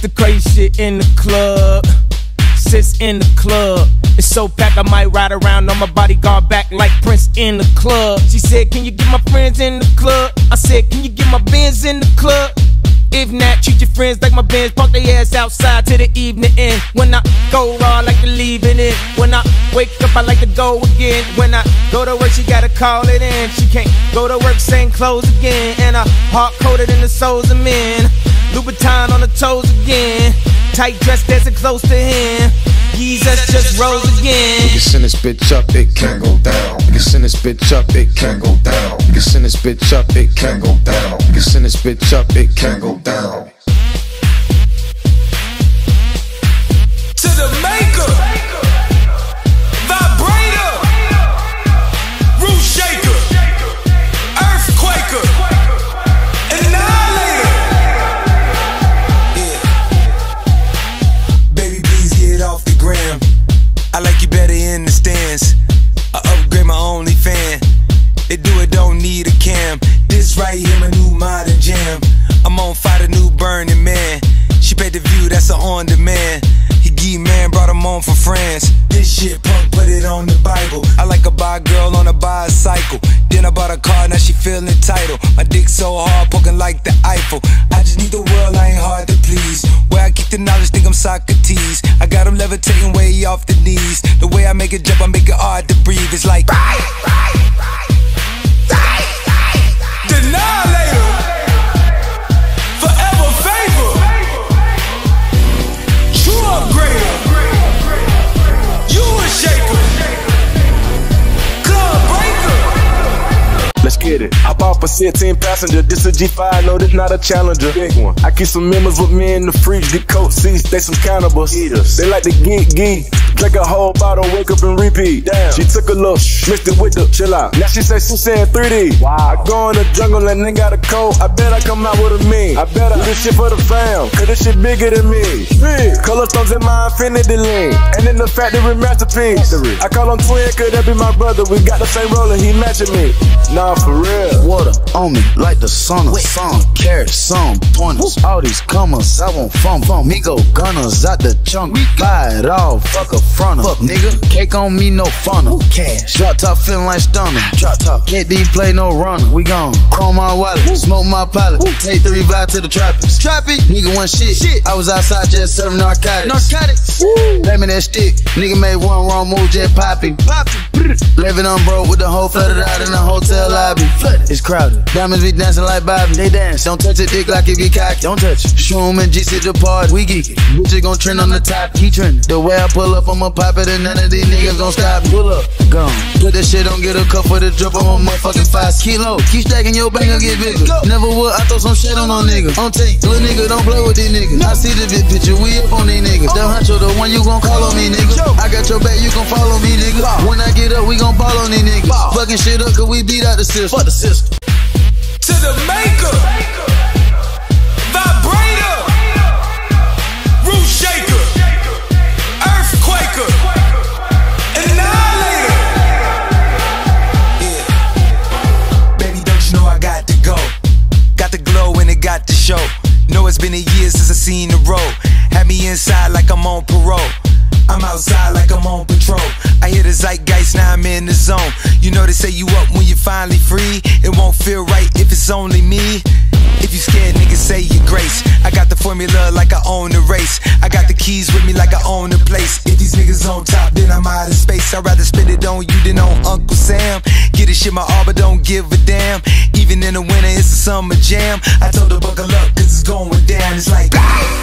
The crazy shit in the club. Sis in the club. It's so packed, I might ride around on my bodyguard back like Prince in the club. She said, Can you get my friends in the club? I said, Can you get my Benz in the club? If not, treat your friends like my Benz. Park their ass outside till the evening end. When I go raw, I like to leave it in. When I wake up, I like to go again. When I go to work, she gotta call it in. She can't go to work, same clothes again. And I heart coated in the souls of men. Louboutin on the toes again. Tight dress dancing close to him. Jesus just rose again. You can send this bitch up, it can't go down. You can send this bitch up, it can't go down. You can send this bitch up, it can't go down. You can send this bitch up, it can't go down. Stands. I upgrade my only fan. They do it, don't need a cam. This right here, my new modern jam. I'm on fire, the new burning man. She paid the view, that's a on demand. He geek man, brought him on for friends. This shit punk, put it on the Bible. I like a bi girl on a bicycle. Then I bought a car, now she feeling entitled. My dick so hard, poking like the Eiffel. I just need the world, I ain't hard to please. Where I keep the knowledge, think I'm Socrates. I got him levitating way off the knees. I make it jump, I make it hard to breathe. It's like. Get. I bought for 16 passenger. This a G5, no, this not a challenger. Big one. I keep some members with me in the fridge. The coat seats, they some cannibals. Eaters. They like to get geek. Drink a whole bottle, wake up and repeat. Damn. She took a look, mixed it with the chill out. Now she say she saying 3D. Wow. I go in the jungle and they got a coat. I bet I come out with a mean. I bet I do this shit for the fam. Cause this shit bigger than me. Big. Color stones in my infinity lane. And in the factory masterpiece. I call him twin, cause that be my brother. We got the same roller, he matching me. Nah, for real. Water on me like the sun of sun. Carats, some pointers. All these comers, I want fun. fun. Me go gunners out the chunk. Buy it all, fuck a fronter. Fuck nigga, cake on me, no funnel. Cash. Drop top feeling like stunner. Drop top. Can't be play no runner. We gone. Chrome my wallet. Smoke my pilot. Take three vibe to the trappers. Trappy. Nigga one shit. shit. I was outside just serving narcotics. Narcotics. Let me that stick. Nigga made one wrong move, just poppy. Popping. Living on broke with the whole flooded out in the hotel lobby. It's crowded. Diamonds be dancing like Bobby. They dance. Don't touch it, dick like it be cocky. Don't touch it. Shroom and G sit the part. We geeky. Bitches gon' trend on the top. He trending. The way I pull up, I'ma pop it and none of these niggas gon' stop. Pull up. Gone. Put that shit on, get a cup for the drip on my motherfucking five kilo. Keep stacking your banger, get bigger. Never would. I throw some shit on no nigga. On tape. Little nigga, don't play with these niggas. I see the big picture. We up on these niggas. Oh. The huncho, the one you gon' call on me, nigga. I got your back, you gon' follow me, nigga. When I get up, we gon' ball on these niggas. Fucking shit up, cause we beat out the system. Fuck the system. To the maker. Vibrator. Roof shaker. Earthquaker. Annihilator. Yeah. Baby, don't you know I got to go? Got the glow and it got the show. Know it's been a year since I seen the road. Had me inside like I'm on parole. I'm outside like I'm on patrol. I hear the zeitgeist, now I'm in the zone. You know they say you up when you're finally free. It won't feel right if it's only me. If you scared, niggas say your grace. I got the formula like I own the race. I got the keys with me like I own the place. If these niggas on top, then I'm out of space. I'd rather spend it on you than on Uncle Sam. Get this shit my all, but don't give a damn. Even in the winter, it's a summer jam. I told her buckle up, cause it's going down. It's like. Ah!